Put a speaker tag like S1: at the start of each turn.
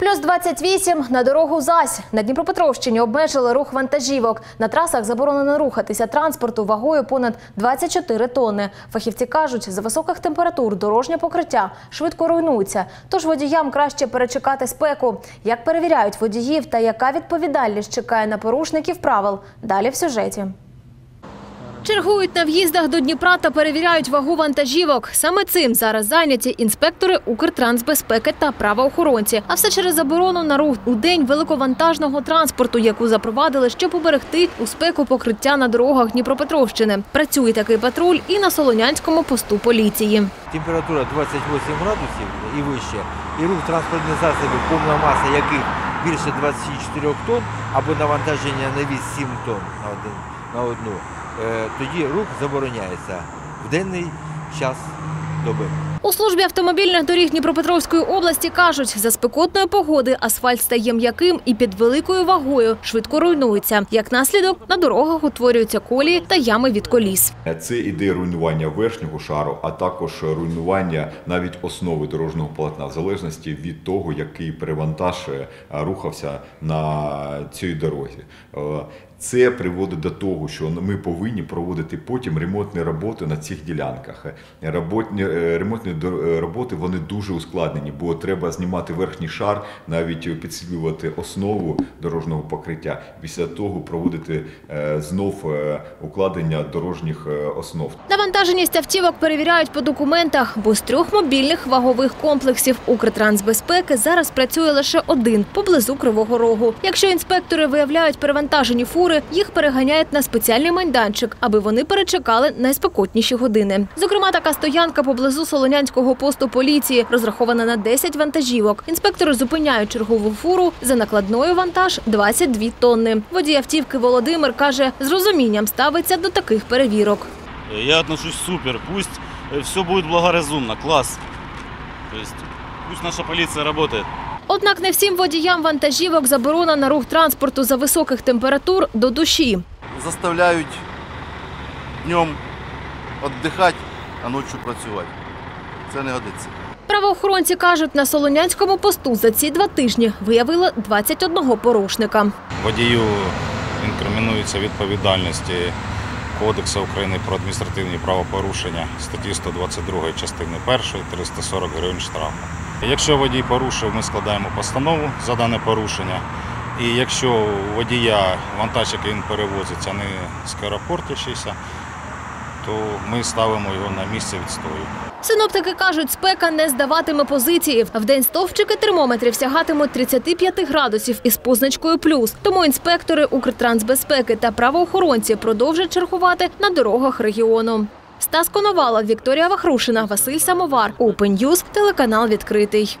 S1: Плюс 28 на дорогу зась. На Дніпропетровщині обмежили рух вантажівок. На трасах заборонено рухатися транспорту вагою понад 24 тонни. Фахівці кажуть, за високих температур дорожнє покриття швидко руйнується. Тож водіям краще перечекати спеку. Як перевіряють водіїв та яка відповідальність чекає на порушників правил? Далі в сюжеті. Чергують на в'їздах до Дніпра та перевіряють вагу вантажівок. Саме цим зараз зайняті інспектори Укртрансбезпеки та правоохоронці. А все через заборону на рух у день великовантажного транспорту, яку запровадили, щоб уберегти у спеку покриття на дорогах Дніпропетровщини. Працює такий патруль і на Солонянському посту поліції.
S2: Температура 28 градусів і вище, і рух транспортних засобів, повна маса яких більше 24 тонн або навантаження на віз 7 тонн на, одну, тоді рух забороняється в денний час доби.
S1: У службі автомобільних доріг Дніпропетровської області кажуть, за спекотної погоди асфальт стає м'яким і під великою вагою швидко руйнується. Як наслідок, на дорогах утворюються колії та ями від коліс.
S3: Це іде руйнування верхнього шару, а також руйнування навіть основи дорожнього полотна, в залежності від того, який перевантаж е, рухався на цій дорозі. Е, Це приводить до того, що ми повинні проводити потім ремонтні роботи на цих ділянках. Роботні, е, ремонтні до- е, роботи вони дуже ускладнені, бо треба знімати верхній шар, навіть підсилювати основу дорожнього покриття. Після того проводити е, знов е, укладення дорожніх основ.
S1: Навантаженість автівок перевіряють по документах, бо з трьох мобільних вагових комплексів Укртрансбезпеки зараз працює лише один поблизу Кривого Рогу. Якщо інспектори виявляють перевантажені фури, їх переганяють на спеціальний майданчик, аби вони перечекали найспекотніші години. Зокрема, така стоянка поблизу Солонянського посту поліції розрахована на 10 вантажівок. Інспектори зупиняють чергову фуру за накладною вантаж 22 тонни. Водій автівки Володимир каже, з розумінням ставиться до таких перевірок.
S4: Я отношусь супер. Пусть все будет благоразумно, класс. То пусть наша полиция работает.
S1: Однак не всім водіям вантажівок заборона на рух транспорту за високих температур до душі.
S5: заставляють днем віддихати, а ночі працювати. Це не годиться.
S1: Правоохоронці кажуть, на Солонянському посту за ці два тижні виявили 21 порушника.
S6: Водію інкримінується відповідальності Кодексу України про адміністративні правопорушення статті 122 частини 1 340 гривень штрафу. Якщо водій порушив, ми складаємо постанову за дане порушення. І якщо у водія вантаж, який він перевозиться, не скоропортящийся, то ми ставимо його на місце відстою.
S1: Синоптики кажуть, спека не здаватиме позиції. В день стовпчики термометрів сягатимуть 35 градусів із позначкою плюс. Тому інспектори Укртрансбезпеки та правоохоронці продовжать чергувати на дорогах регіону. Стас Коновалов, Вікторія Вахрушина, Василь Самовар, Open News, телеканал відкритий.